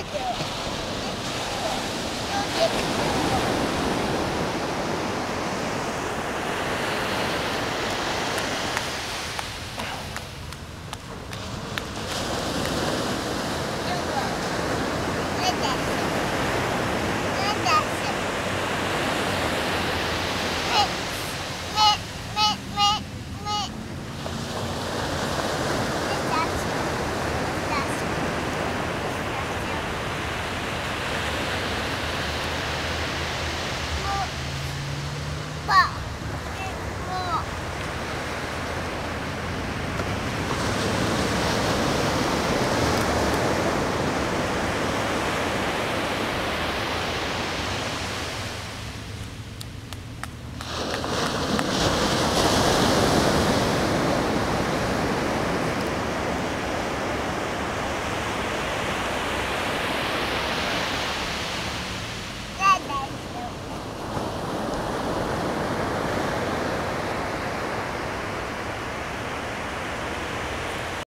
like it.